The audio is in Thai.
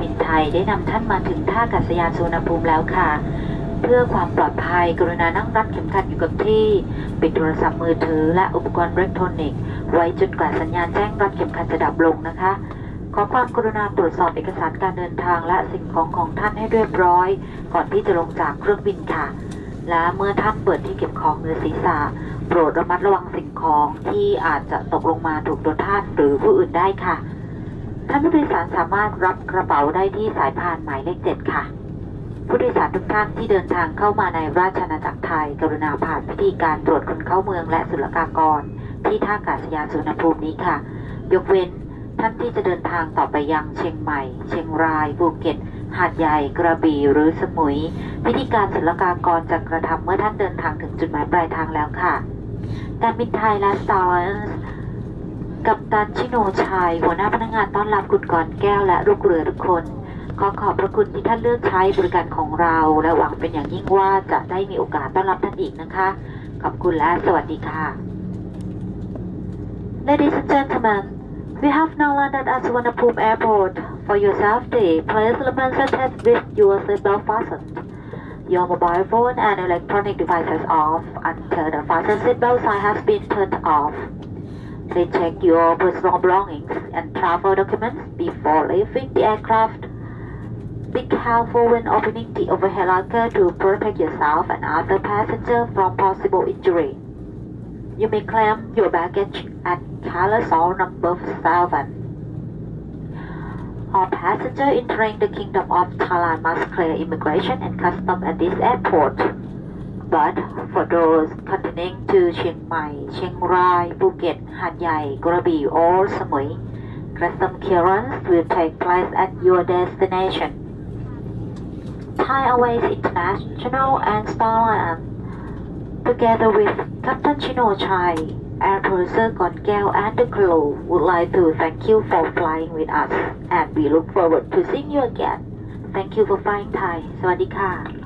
บินไทยได้นำท่านมาถึงท่าอากาศยานสุวรรณภูมิแล้วค่ะ เพื่อความปลอดภัยกรุณานั่งรัดเข็มขัดอยู่กับที่ ปิดโทรศัพท์มือถือและอุปกรณ์อิเล็กทรอนิกส์ไว้จนกว่าสัญญาณแจ้งรัดเข็มขัดจะดับลงนะคะ ขอความกรุณาตรวจสอบเอกสารการเดินทางและสิ่งของของท่านให้เรียบร้อย ก่อนที่จะลงจากเครื่องบินค่ะ และเมื่อท่านเปิดที่เก็บของเหนือศีรษะโปรดระมัดระวังสิ่งของที่อาจจะตกลงมาถูกตัวท่านหรือผู้อื่นได้ค่ะ ท่านผู้โดยสารสามารถรับกระเป๋าได้ที่สายพานหมายเลขเจ็ดค่ะ ผู้โดยสารทุกท่านที่เดินทางเข้ามาในราชอาณาจักรไทย กรุณาผ่านพิธีการตรวจคนเข้าเมืองและศุลกากร ที่ท่าอากาศยานสุวรรณภูมินี้ค่ะ ยกเว้นท่านที่จะเดินทางต่อไปยังเชียงใหม่ เชียงรายภูเก็ตหาดใหญ่กระบี่หรือสมุย พิธีการศุลกากรจะกระทำเมื่อท่านเดินทางถึงจุดหมายปลายทางแล้วค่ะการบินไทยและ Star Alliance กับตันชิโนชัยหัวหน้าพนักงานต้อนรับคุณกรแก้วและลูกเรือทุกคน ขอขอบพระคุณที่ท่านเลือกใช้บริการของเรา และหวังเป็นอย่างยิ่งว่าจะได้มีโอกาสต้อนรับท่านอีกนะคะ ขอบคุณและสวัสดีค่ะ Ladies and gentlemen, we have now landed at Suvarnabhumi Airport. For your safety, please remain seated with your seatbelt fastened. Your mobile phone and electronic devices off until the fasten seatbelt sign has been turned off. Please check your personal belongings and travel documents before leaving the aircraft. Be careful when opening the overhead locker to protect yourself and other passengers from possible injury. You may claim your baggage at Calasol number 7. All passengers entering the Kingdom of Thailand must clear immigration and customs at this airport But for those continuing to Chiang Mai, Chiang Rai, Phuket, Hat Yai, Krabi or Samui, custom clearance will take place at your destination. Thai Airways International and Starline, together with Captain Chino Chai, Air Producer Gongel and the crew would like to thank you for flying with us and we look forward to seeing you again. Thank you for flying Thai สวัสดีค่ะ